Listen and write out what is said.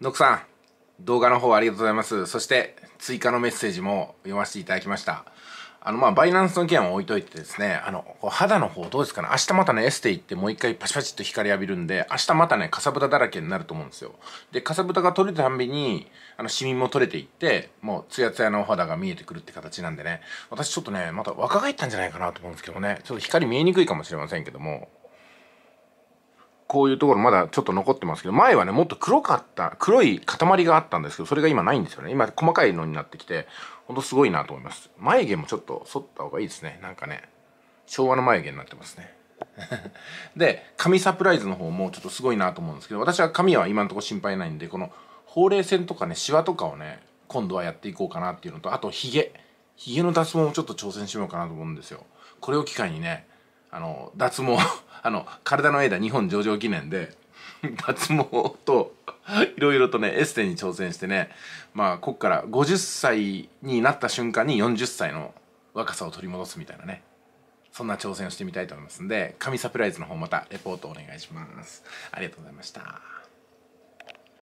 ノクさん、動画の方ありがとうございます。そして、追加のメッセージも読ませていただきました。あの、まあ、バイナンスの件は置いといてですね、あの、肌の方どうですかね？明日またね、エステ行ってもう一回パチパチっと光浴びるんで、明日またね、かさぶただらけになると思うんですよ。で、かさぶたが取れたたんびに、あの、シミも取れていって、もう、ツヤツヤのお肌が見えてくるって形なんでね、私ちょっとね、また若返ったんじゃないかなと思うんですけどね、ちょっと光見えにくいかもしれませんけども、こういうところまだちょっと残ってますけど、前はね、もっと黒かった、黒い塊があったんですけど、それが今ないんですよね。今、細かいのになってきて、ほんとすごいなと思います。眉毛もちょっと剃った方がいいですね。なんかね、昭和の眉毛になってますね。で、髪サプライズの方もちょっとすごいなと思うんですけど、私は髪は今のところ心配ないんで、このほうれい線とかね、シワとかをね、今度はやっていこうかなっていうのと、あとヒゲ。ヒゲの脱毛もちょっと挑戦しようかなと思うんですよ。これを機会にね、あの、脱毛 あの、体の間日本上場記念で、脱毛と、いろいろとね、エステに挑戦してね、まあ、こっから50歳になった瞬間に40歳の若さを取り戻すみたいなね、そんな挑戦をしてみたいと思いますんで、神サプライズの方またレポートお願いします。ありがとうございました。